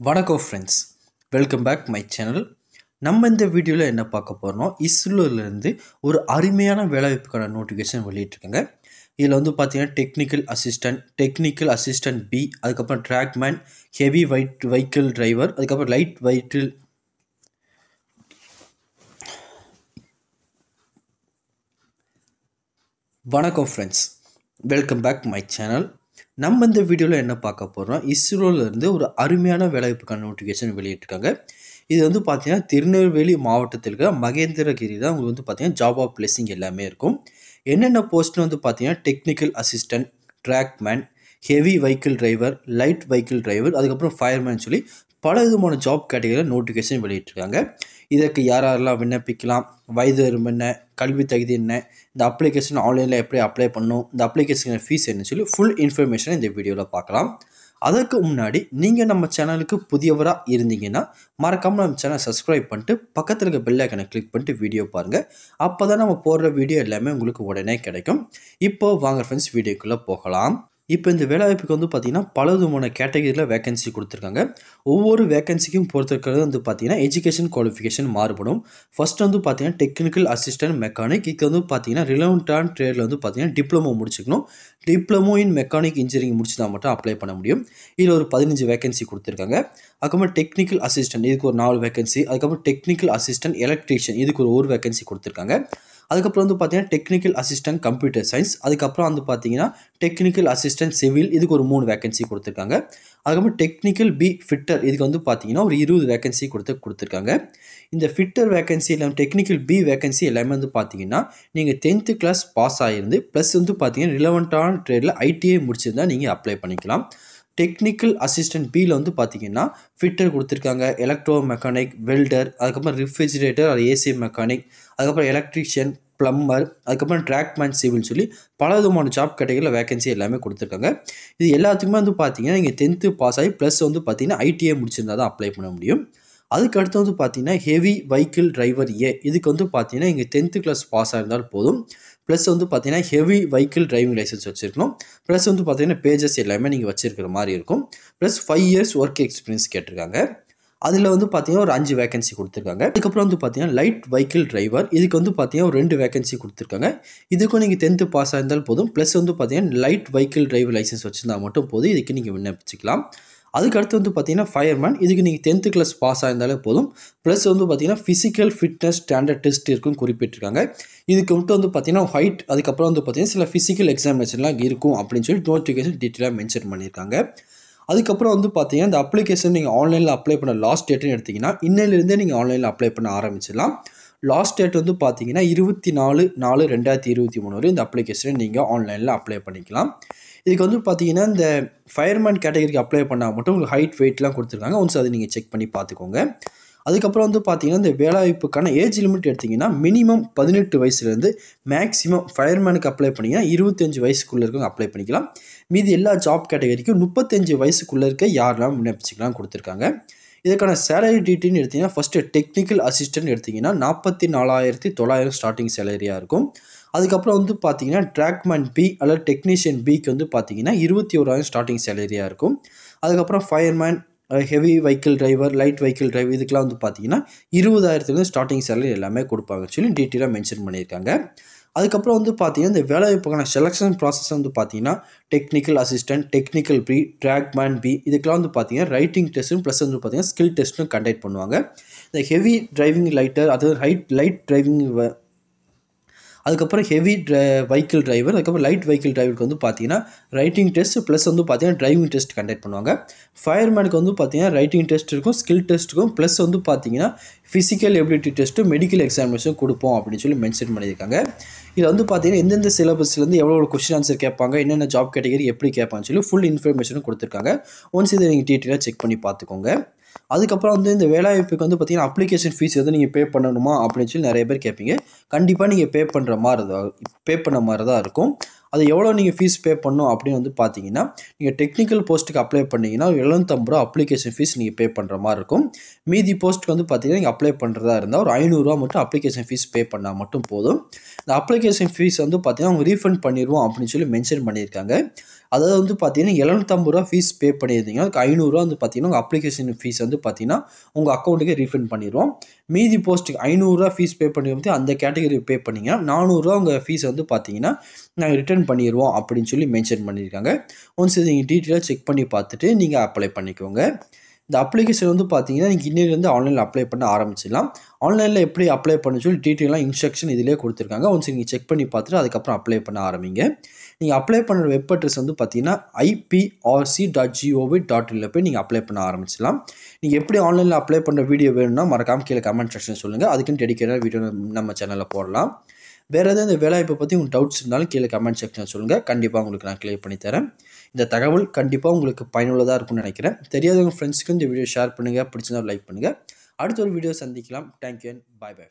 வணக்கம் friends welcome back my channel நம்ம இந்த வீடியோவில் என்ன பார்க்க போகிறோம் இஸ்ரோலேருந்து ஒரு அருமையான வேலைவாய்ப்புக்கான நோட்டிஃபிகேஷன் வெளியிட்டிருக்காங்க. இதில் வந்து பார்த்தீங்கன்னா technical assistant technical assistant B அதுக்கப்புறம் trackman heavy weight vehicle driver அதுக்கப்புறம் லைட் வெஹிக்கிள் வணக்கம் friends welcome back my channel நம்ம இந்த வீடியோவில் என்ன பார்க்க போகிறோம் இஸ்ரோலேருந்து ஒரு அருமையான வேலைவாய்ப்புக்கான நோட்டிஃபிகேஷன் வெளியிட்டிருக்காங்க. இது வந்து பார்த்தீங்கன்னா திருநெல்வேலி மாவட்டத்தில் இருக்கிற மகேந்திரகிரி தான் உங்களுக்கு வந்து பார்த்தீங்கன்னா ஜாப் ஆஃப் பிளேசிங் எல்லாமே இருக்கும். என்னென்ன போஸ்ட்னு வந்து பார்த்தீங்கன்னா technical assistant trackman heavy vehicle driver light vehicle driver அதுக்கப்புறம் ஃபயர்மேன் சொல்லி பல விதமான ஜாப் கேட்டகரியில் நோட்டிஃபிகேஷன் வெளியிட்டிருக்காங்க. இதற்கு யார் யாரெல்லாம் விண்ணப்பிக்கலாம்? வயது வரும் என்ன? கல்வி தகுதி என்ன? இந்த அப்ளிகேஷன் ஆன்லைனில் எப்படி அப்ளை பண்ணணும்? இந்த அப்ளிகேஷன் ஃபீஸ் என்ன சொல்லி ஃபுல் இன்ஃபர்மேஷன் இந்த வீடியோவில் பார்க்கலாம். அதற்கு முன்னாடி நீங்கள் நம்ம சேனலுக்கு புதியவராக இருந்தீங்கன்னா மறக்காமல் நம்ம சேனல் சப்ஸ்கிரைப் பண்ணிட்டு பக்கத்தில் இருக்க பெல் ஐக்கனை கிளிக் பண்ணிட்டு வீடியோ பாருங்கள் அப்போ தான் நம்ம போடுற வீடியோ எல்லாமே உங்களுக்கு உடனே கிடைக்கும். இப்போ வாங்க ஃப்ரெண்ட்ஸ் வீடியோக்குள்ளே போகலாம். இப்போ இந்த வேலைவாய்ப்புக்கு வந்து பார்த்திங்கன்னா பல விதமான கேட்டகரியில் வேகன்சி கொடுத்துருக்காங்க. ஒவ்வொரு வேகன்சிக்கும் பொறுத்திருக்கிறது வந்து பார்த்திங்கன்னா எஜுகேஷன் குவாலிஃபிகேஷன் மாறுபடும். ஃபஸ்ட் வந்து பார்த்திங்கன்னா டெக்னிக்கல் அசிஸ்டன்ட் மெக்கானிக் இது வந்து பார்த்திங்கன்னா ரிலவெண்ட்டான ட்ரேடில் வந்து பார்த்திங்கன்னா டிப்ளமோ முடிச்சுக்கணும். டிப்ளமோ இன் மெக்கானிக் இன்ஜினியரிங் முடிச்சுனா மட்டும் அப்ளை பண்ண முடியும். இதில் ஒரு பதினஞ்சு வேகன்சி கொடுத்துருக்காங்க. அதுக்கப்புறம் டெக்னிக்கல் அசிஸ்டன்ட் இதுக்கு ஒரு நாலு வேகன்சி அதுக்கப்புறம் டெக்னிக்கல் அசிஸ்டன்ட் எலக்ட்ரீஷியன் இதுக்கு ஒரு ஒரு வேகன்சி கொடுத்துருக்காங்க. அதுக்கப்புறம் வந்து பார்த்தீங்கன்னா டெக்னிக்கல் அசிஸ்டன்ட் கம்ப்யூட்டர் சயின்ஸ் அதுக்கப்புறம் வந்து பார்த்தீங்கன்னா டெக்னிக்கல் அசிஸ்டன்ட் சிவில் இதுக்கு ஒரு மூணு வேகன்சி கொடுத்துருக்காங்க. அதுக்கப்புறம் டெக்னிக்கல் பி ஃபிட்டர் இதுக்கு வந்து பார்த்தீங்கன்னா ஒரு இருபது வேகன்சி கொடுத்து கொடுத்துருக்காங்க. இந்த ஃபிட்டர் வேகன்சி எல்லாம் டெக்னிக்கல் பி வேகன்சி எல்லாமே வந்து பார்த்தீங்கன்னா நீங்கள் டென்த்து கிளாஸ் பாஸ் ஆகிருந்து ப்ளஸ் வந்து பார்த்தீங்கன்னா ரிலவெண்ட்டான ட்ரேடில் ஐடிஐ முடிச்சிருந்தா நீங்கள் அப்ளை பண்ணிக்கலாம். டெக்னிக்கல் அசிஸ்டன்ட் பியில் வந்து பார்த்தீங்கன்னா ஃபிட்டர் கொடுத்துருக்காங்க. எலக்ட்ரோ மெக்கானிக் வெல்டர் அதுக்கப்புறம் ரிஃப்ரிஜிரேட்டர் அது ஏசி மெக்கானிக் அதுக்கப்புறம் எலக்ட்ரிஷியன் ப்ளம்பர் அதுக்கப்புறம் ட்ராக்மேன் சிவில் சொல்லி பல விதமான ஜாப் கேட்டகரியில் வேகன்சி எல்லாமே கொடுத்துருக்காங்க. இது எல்லாத்துக்குமே வந்து பார்த்தீங்கன்னா நீங்கள் டென்த்து பாஸ் ஆகி ப்ளஸ் வந்து பார்த்தீங்கன்னா ஐடிஐ முடிச்சிருந்தா தான் அப்ளை பண்ண முடியும். அதுக்கு அடுத்து வந்து பார்த்தீங்கன்னா ஹெவி வெஹிக்கிள் டிரைவர் ஏ இதுக்கு வந்து பார்த்தீங்கன்னா இங்கே டென்த்து கிளாஸ் பாஸ் ஆயிருந்தால் போதும். ப்ளஸ் வந்து பார்த்தீங்கன்னா ஹெவி வெஹிக்கிள் டிரைவிங் லைசன்ஸ் வச்சுருக்கணும். ப்ளஸ் வந்து பார்த்தீங்கன்னா பேஜஸ் எல்லாமே நீங்கள் வச்சுருக்கிற மாதிரி இருக்கும். Plus five years work experience கேட்டிருக்காங்க. அதில் வந்து பார்த்தீங்கன்னா ஒரு அஞ்சு வேகன்சி கொடுத்துருக்காங்க. அதுக்கப்புறம் வந்து பார்த்தீங்கன்னா லைட் வெஹிக்கிள் டிரைவர் இதுக்கு வந்து பார்த்தீங்கன்னா ஒரு ரெண்டு வேகன்சி கொடுத்துருக்காங்க. இதுக்கும் நீங்கள் டென்த்து பாஸ் ஆயிருந்தால் போதும். ப்ளஸ் வந்து பார்த்தீங்கன்னா லைட் வெஹிக்கிள் டிரைவர் லைசன்ஸ் வச்சுருந்தா மட்டும் போதும். இதுக்கு நீங்கள் விண்ணப்பிச்சிக்கலாம். அதுக்கு அடுத்து வந்து பார்த்தீங்கன்னா ஃபயர்மேன் இதுக்கு நீங்கள் டென்த்து கிளாஸ் பாஸ் ஆயிருந்தாலே போதும். ப்ளஸ் வந்து பார்த்தீங்கன்னா ஃபிசிக்கல் ஃபிட்னஸ் ஸ்டாண்டர்ட் டெஸ்ட் இருக்கும் குறிப்பிட்டிருக்காங்க. இதுக்கு மட்டும் வந்து பார்த்தீங்கன்னா ஹைட் அதுக்கப்புறம் வந்து பார்த்தீங்கன்னா சில ஃபிசிக்கல் எக்ஸாமினேஷன்லாம் இருக்கும் அப்படின்னு சொல்லி நோட்டிஃபிகேஷன் டீட்டெயிலாக மென்ஷன் பண்ணியிருக்காங்க. அதுக்கப்புறம் வந்து பார்த்தீங்கன்னா இந்த அப்ளிகேஷன் நீங்கள் ஆன்லைனில் அப்ளை பண்ண லாஸ்ட் டேட்டுன்னு எடுத்திங்கன்னா இன்னிலிருந்தே நீங்கள் ஆன்லைனில் அப்ளை பண்ண ஆரம்பிச்சிடலாம். லாஸ்ட் டேட் வந்து பார்த்தீங்கன்னா இருபத்தி நாலு நாலு ரெண்டாயிரத்தி இருபத்தி மூணு வரை இந்த அப்ளிகேஷனை நீங்கள் ஆன்லைனில் அப்ளை பண்ணிக்கலாம். இதுக்கு வந்து பார்த்தீங்கன்னா இந்த ஃபயர்மேன் கேட்டகரிக்கு அப்ளை பண்ணால் மட்டும் உங்களுக்கு ஹைட் வெயிட்லாம் கொடுத்துருக்காங்க. ஒன்ஸ் அதை நீங்கள் செக் பண்ணி பார்த்துக்கோங்க. அதுக்கப்புறம் வந்து பார்த்தீங்கன்னா இந்த வேலைவாய்ப்புக்கான ஏஜ் லிமிட் எடுத்திங்கன்னா மினிமம் பதினெட்டு வயசுலேருந்து மேக்ஸிமம் ஃபயர்மேனுக்கு அப்ளை பண்ணிங்கன்னா இருபத்தஞ்சு வயசுக்குள்ளே இருக்கவங்க அப்ளை பண்ணிக்கலாம். மீதி எல்லா ஜாப் கேட்டகரிக்கும் முப்பத்தஞ்சு வயசுக்குள்ளே இருக்க யாரெல்லாம் விண்ணப்பிச்சிக்கலாம் கொடுத்துருக்காங்க. இதுக்கான சேலரி டீட்டெயில்னு எடுத்திங்கன்னா ஃபஸ்ட்டு டெக்னிக்கல் அசிஸ்டன்ட் எடுத்திங்கன்னா நாற்பத்தி நாலாயிரத்தி தொள்ளாயிரம் ஸ்டார்டிங் சேலரியாக இருக்கும். அதுக்கப்புறம் வந்து பார்த்தீங்கன்னா ட்ராக்மேன் பி அல்லது டெக்னீஷியன் பிக்கு வந்து பார்த்தீங்கன்னா இருபத்தி ஓராயிரம் ஸ்டார்டிங் சேலரியாக இருக்கும். அதுக்கப்புறம் fireman heavy vehicle driver light vehicle driver இதுக்கெலாம் வந்து பார்த்தீங்கன்னா இருபதாயிரத்துலேருந்து ஸ்டார்டிங் சேலரி எல்லாமே கொடுப்பாங்க சொல்லி டீட்டெயிலாக மென்ஷன் பண்ணியிருக்காங்க. அதுக்கப்புறம் வந்து பார்த்தீங்கன்னா இந்த வேலைவாய்ப்புக்கான செலெக்ஷன் ப்ராசஸ் வந்து பார்த்தீங்கன்னா technical assistant technical B trackman B இதுக்கெலாம் வந்து பார்த்தீங்கன்னா ரைட்டிங் டெஸ்ட்டும் ப்ளஸ் வந்து பார்த்தீங்கன்னா ஸ்கில் டெஸ்ட்டும் கண்டக்ட் பண்ணுவாங்க. இந்த ஹெவி டிரைவிங் லைட்டர் அது ஹைட் லைட் டிரைவிங் அதுக்கப்புறம் ஹெவி வெஹிக்கிள் டிரைவர் அதுக்கப்புறம் லைட் வெஹிக்கிள் டிரைவருக்கு வந்து பார்த்தீங்கன்னா ரைட்டிங் டெஸ்ட் ப்ளஸ் வந்து பார்த்தீங்கன்னா டிரைவிங் டெஸ்ட் கண்டக்ட் பண்ணுவாங்க. ஃபயர்மேனுக்கு வந்து பார்த்தீங்கன்னா ரைட்டிங் டெஸ்ட் இருக்கும் ஸ்கில் டெஸ்ட்டுக்கும் ப்ளஸ் வந்து பார்த்தீங்கன்னா ஃபிசிக்கல் எபிலிட்டி டெஸ்ட்டும் மெடிக்கல் எக்ஸாமினேஷன் கொடுப்போம் அப்படின்னு சொல்லி மென்ஷன் பண்ணியிருக்காங்க. இதில் வந்து பார்த்தீங்கன்னா எந்தெந்த சிலபஸ்லேருந்து எவ்வளோ கொஸ்டின் ஆன்சர் கேட்பாங்க என்னென்ன ஜாப் கேட்டகரி எப்படி கேட்பாங்கன்னு சொல்லி ஃபுல் இன்ஃபர்மேஷனும் கொடுத்துருக்காங்க. ஒன்ஸ் இதை நீங்கள் டீட்டெயிலாக செக் பண்ணி பார்த்துக்கோங்க. அதுக்கப்புறம் வந்து இந்த வேலைவாய்ப்புக்கு வந்து பார்த்திங்கன்னா அப்ளிகேஷன் ஃபீஸ் எதுவும் நீங்கள் பே பண்ணணுமா அப்படின்னு சொல்லி நிறைய பேர் கேட்பீங்க. கண்டிப்பாக நீங்கள் பே பண்ணுற மாதிரி தான் பே பண்ண மாதிரி தான் இருக்கும். அது எவ்வளோ நீங்கள் ஃபீஸ் பே பண்ணும் அப்படின்னு வந்து பார்த்தீங்கன்னா நீங்கள் டெக்னிக்கல் போஸ்ட்டுக்கு அப்ளை பண்ணீங்கன்னா எழுநூத்தம்பது ரூபா அப்ளிகேஷன் ஃபீஸ் நீங்கள் பே பண்ணுற மாதிரி இருக்கும். மீதி போஸ்ட்டுக்கு வந்து பார்த்தீங்கன்னா நீங்கள் அப்ளை பண்ணுறதா இருந்தால் ஒரு ஐநூறுரூவா மட்டும் அப்ளிகேஷன் ஃபீஸ் பே பண்ணால் மட்டும் போதும். இந்த அப்ளிகேஷன் ஃபீஸ் வந்து பார்த்தீங்கன்னா அவங்க ரீஃபண்ட் பண்ணிடுவோம் அப்படின்னு சொல்லி மென்ஷன் பண்ணியிருக்காங்க. அதாவது வந்து பார்த்தீங்கன்னா எழுநூத்தம்பது ரூபா ஃபீஸ் பே பண்ணியிருந்தீங்கன்னா அதுக்கு ஐநூறுரூவா வந்து பார்த்தீங்கன்னா உங்கள் அப்ளிகேஷன் ஃபீஸ் வந்து பார்த்தீங்கன்னா உங்கள் அக்கௌண்ட்டுக்கே ரீஃபண்ட் பண்ணிடுவோம் மீதி போஸ்ட்டுக்கு ஐநூறுரூவா ஃபீஸ் பே பண்ணி அந்த கேட்டகரி பே பண்ணிங்கன்னா நானூறுரூவா உங்கள் ஃபீஸ் வந்து பார்த்தீங்கன்னா நாங்கள் ரிட்டர்ன் பண்ணிடுவோம் அப்படின்னு சொல்லி மென்ஷன் பண்ணியிருக்காங்க ஒன்ஸ் இது நீங்கள் டீட்டெயிலாக செக் பண்ணி பார்த்துட்டு நீங்கள் அப்ளை பண்ணிக்கோங்க. இந்த அப்ளிகேஷன் வந்து பார்த்தீங்கன்னா நீங்கள் இன்னிலேருந்து ஆன்லைனில் அப்ளை பண்ண ஆரம்பிச்சிடலாம். ஆன்லைனில் எப்படி அப்ளை பண்ண சொல்லி டீட்டெயிலாக இன்ஸ்ட்ரக்ஷன் இதிலே கொடுத்துருக்காங்க. ஒன்ஸ் நீங்கள் செக் பண்ணி பார்த்துட்டு அதுக்கப்புறம் அப்ளை பண்ண ஆரம்பிங்க. நீங்கள் அப்ளை பண்ணுற வெப் அட்ரஸ் வந்து பார்த்தீங்கன்னா ஐபிஆர்சி டாட் ஜிஓவி டாட் இனில் போய் நீங்கள் அப்ளை பண்ண ஆரம்பிச்சிடலாம். நீங்கள் எப்படி ஆன்லைனில் அப்ளை பண்ணுற வீடியோ வேணும்னா மறக்காமல் கீழே கமெண்ட் செக்ஷன் சொல்லுங்கள் அதுக்குன்னு டெடிக்கேட்டாக வீடியோ நம்ம சேனலில் போடலாம். வேறு எதாவது இந்த வேலைவாய்ப்பை பற்றி உங்களுக்கு டவுட்ஸ் இருந்தாலும் கீழே கமெண்ட் செக்ஷன் சொல்லுங்கள் கண்டிப்பாக உங்களுக்கு நான் கிளியர் பண்ணி தரேன். இந்த தகவல் கண்டிப்பாக உங்களுக்கு பயனுள்ளதாக இருக்கும்னு நினைக்கிறேன். தெரியாதவங்க ஃப்ரெண்ட்ஸுக்கு இந்த வீடியோ ஷேர் பண்ணுங்கள் பிடிச்சிருந்தா லைக் பண்ணுங்கள் அடுத்த ஒரு வீடியோ சந்திக்கலாம். Thank you and bye bye